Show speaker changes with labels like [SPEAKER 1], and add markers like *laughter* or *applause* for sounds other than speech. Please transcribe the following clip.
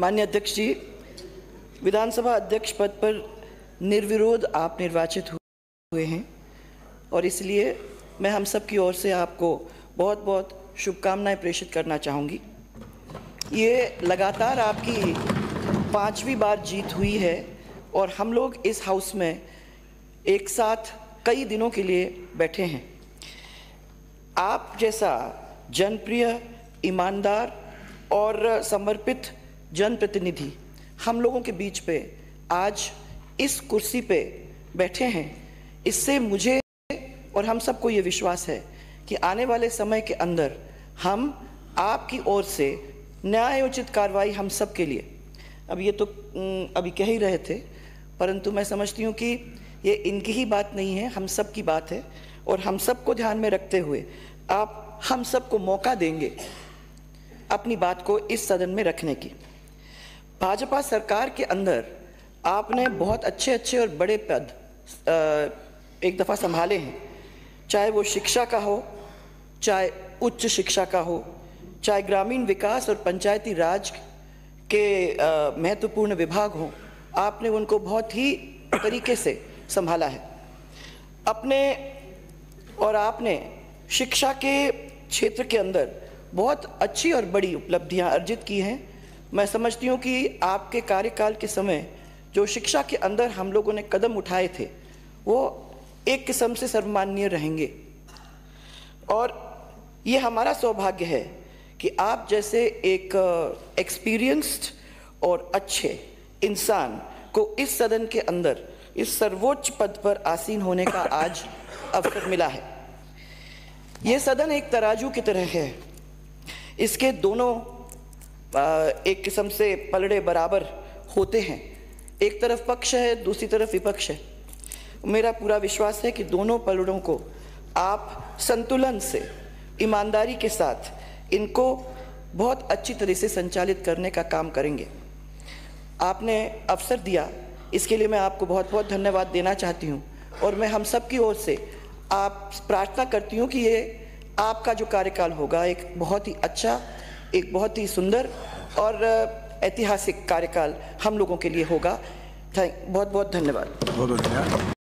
[SPEAKER 1] मान्य अध्यक्ष जी विधानसभा अध्यक्ष पद पर निर्विरोध आप निर्वाचित हुए हैं और इसलिए मैं हम सब की ओर से आपको बहुत बहुत शुभकामनाएँ प्रेषित करना चाहूँगी। ये लगातार आपकी पांचवी बार जीत हुई है और हम लोग इस हाउस में एक साथ कई दिनों के लिए बैठे हैं। आप जैसा जनप्रिय, ईमानदार और समर्पित जनप्रतिनिधि, हम लोगों के बीच पे आज इस कुर्सी पे बैठे हैं। इससे मुझे और हम सबको ये विश्वास है कि आने वाले समय के अंदर हम आपकी ओर से न्यायोचित कार्रवाई हम सब के लिए। अब ये तो अभी कह ही रहे थे, परंतु मैं समझती हूँ कि ये इनकी ही बात नहीं है, हम सब की बात है। और हम सबको ध्यान में रखते हुए आप, हम सबको मौका देंगे अपनी बात को इस सदन में रखने की। भाजपा सरकार के अंदर आपने बहुत अच्छे अच्छे और बड़े पद एक दफ़ा संभाले हैं। चाहे वो शिक्षा का हो, चाहे उच्च शिक्षा का हो, चाहे ग्रामीण विकास और पंचायती राज के महत्वपूर्ण विभाग हों, आपने उनको बहुत ही तरीके से संभाला है। अपने और आपने शिक्षा के क्षेत्र के अंदर बहुत अच्छी और बड़ी उपलब्धियाँ अर्जित की हैं। मैं समझती हूँ कि आपके कार्यकाल के समय जो शिक्षा के अंदर हम लोगों ने कदम उठाए थे वो एक किस्म से सर्वमान्य रहेंगे। और ये हमारा सौभाग्य है कि आप जैसे एक एक्सपीरियंस्ड और अच्छे इंसान को इस सदन के अंदर इस सर्वोच्च पद पर आसीन होने का *coughs* आज अवसर मिला है। ये सदन एक तराजू की तरह है। इसके दोनों एक किस्म से पलड़े बराबर होते हैं। एक तरफ़ पक्ष है, दूसरी तरफ़ विपक्ष है। मेरा पूरा विश्वास है कि दोनों पलड़ों को आप संतुलन से, ईमानदारी के साथ इनको बहुत अच्छी तरह से संचालित करने का काम करेंगे। आपने अवसर दिया, इसके लिए मैं आपको बहुत बहुत धन्यवाद देना चाहती हूँ। और मैं हम सब की ओर से आप प्रार्थना करती हूँ कि ये आपका जो कार्यकाल होगा, एक बहुत ही अच्छा एक बहुत ही सुंदर और ऐतिहासिक कार्यकाल हम लोगों के लिए होगा। थैंक, बहुत बहुत धन्यवाद।
[SPEAKER 2] बहुत धन्यवाद।